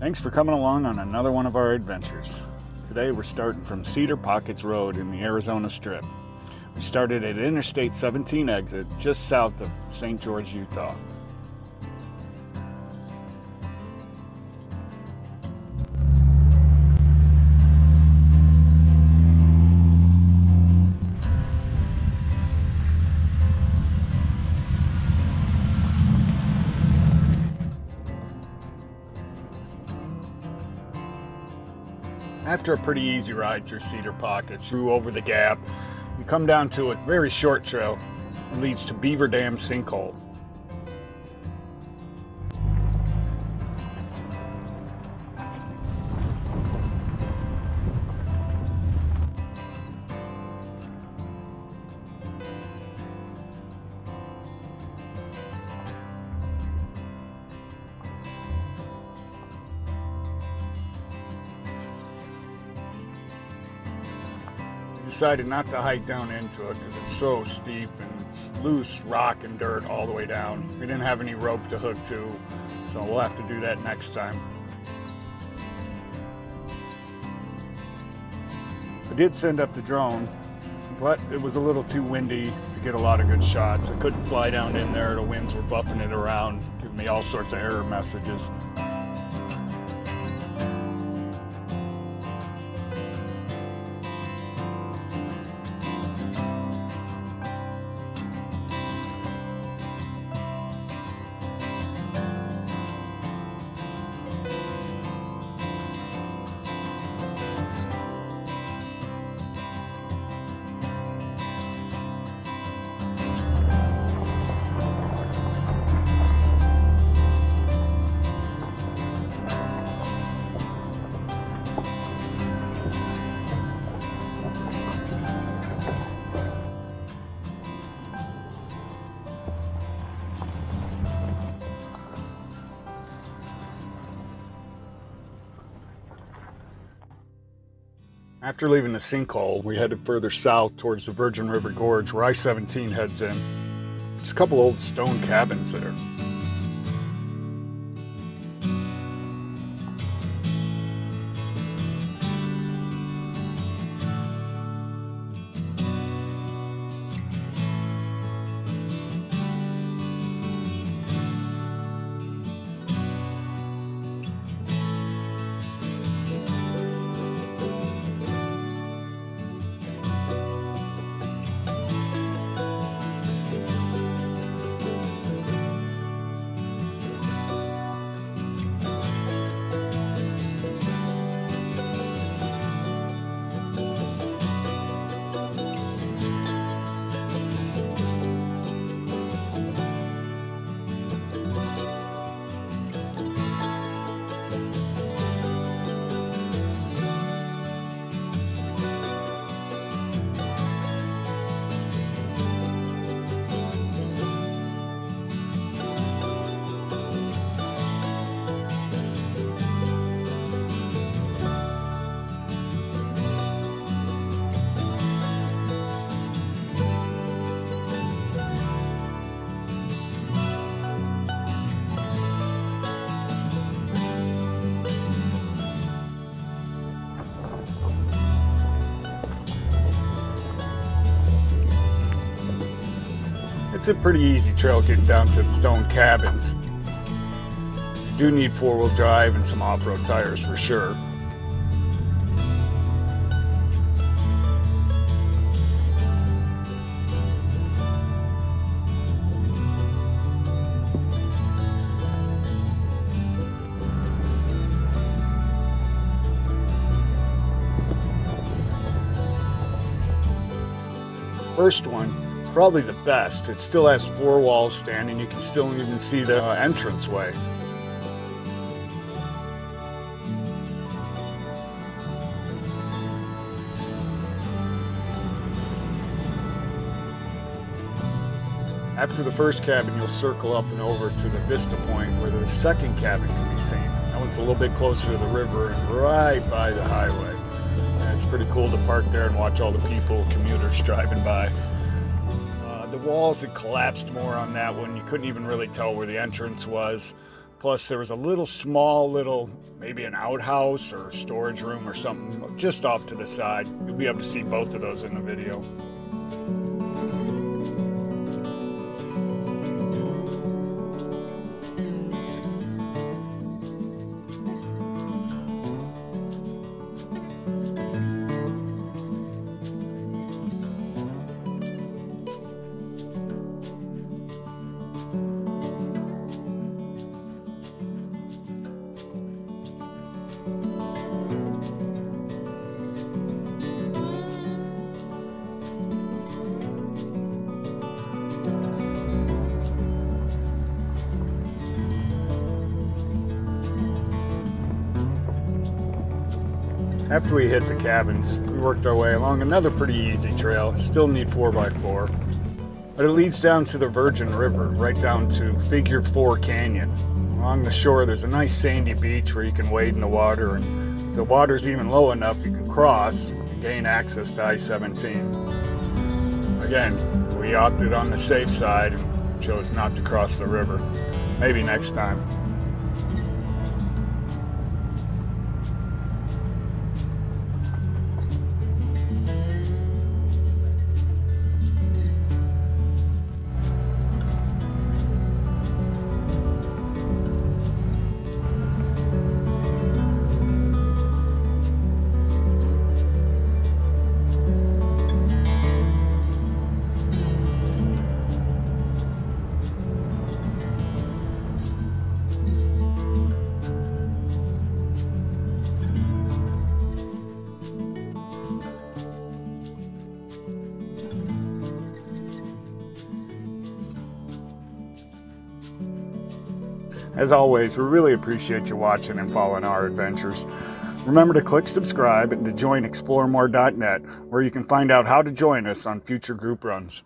Thanks for coming along on another one of our adventures. Today we're starting from Cedar Pockets Road in the Arizona Strip. We started at Interstate 17 exit just south of St. George, Utah. After a pretty easy ride through Cedar Pockets, through over the gap, we come down to a very short trail that leads to Beaver Dam Sinkhole. Decided not to hike down into it because it's so steep and it's loose rock and dirt all the way down. We didn't have any rope to hook to, so we'll have to do that next time. I did send up the drone, but it was a little too windy to get a lot of good shots. I couldn't fly down in there, the winds were buffing it around, giving me all sorts of error messages. After leaving the sinkhole, we headed further south towards the Virgin River Gorge where I-17 heads in. There's a couple old stone cabins there. It's a pretty easy trail getting down to the stone cabins. You do need four-wheel drive and some off-road tires for sure. First one probably the best. It still has four walls standing. You can still even see the uh, entranceway. After the first cabin, you'll circle up and over to the vista point where the second cabin can be seen. That one's a little bit closer to the river and right by the highway. And it's pretty cool to park there and watch all the people, commuters driving by walls had collapsed more on that one. You couldn't even really tell where the entrance was. Plus, there was a little small, little maybe an outhouse or storage room or something just off to the side. You'll be able to see both of those in the video. After we hit the cabins, we worked our way along another pretty easy trail. Still need 4x4. But it leads down to the Virgin River, right down to Figure 4 Canyon. Along the shore, there's a nice sandy beach where you can wade in the water, and if the water's even low enough, you can cross and gain access to I-17. Again, we opted on the safe side and chose not to cross the river. Maybe next time. As always, we really appreciate you watching and following our adventures. Remember to click subscribe and to join xploremor.net where you can find out how to join us on future group runs.